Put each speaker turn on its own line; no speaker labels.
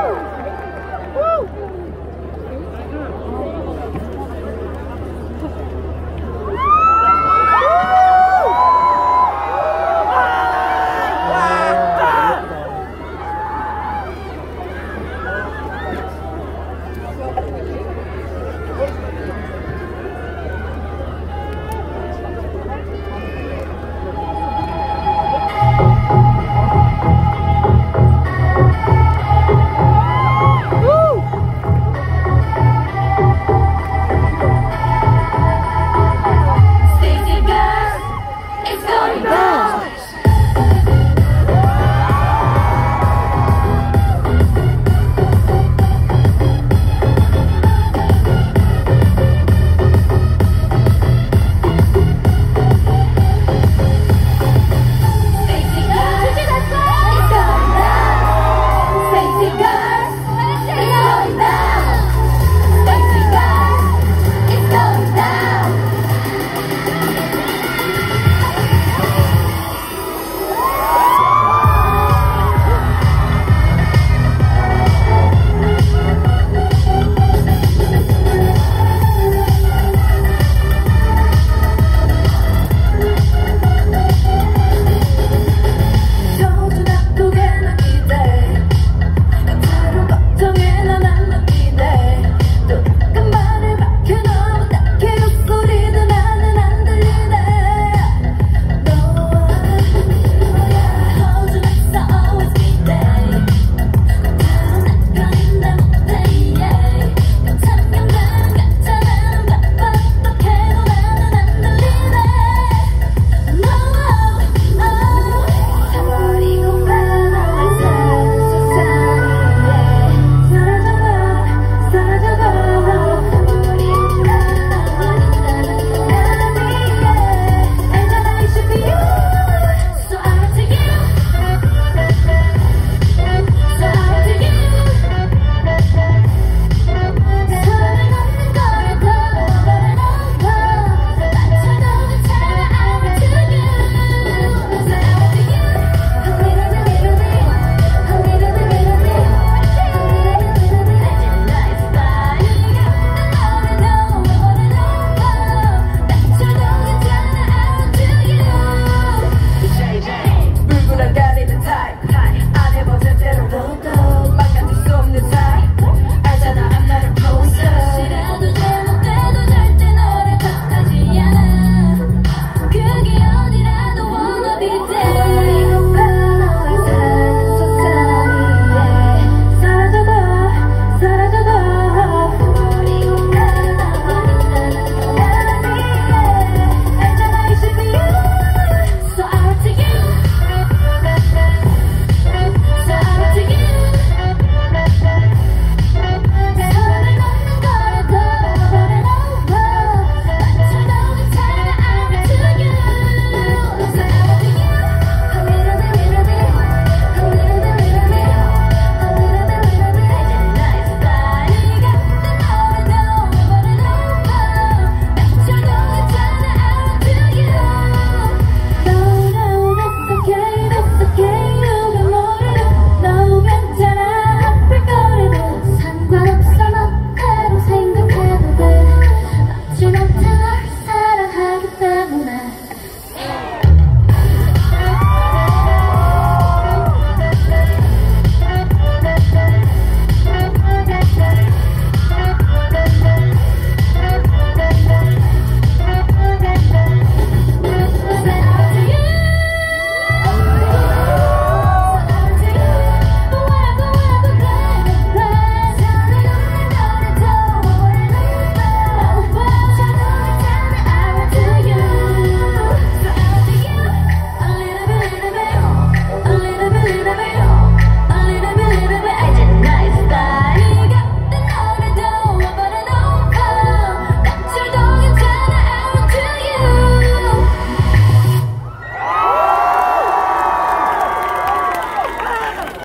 Oh!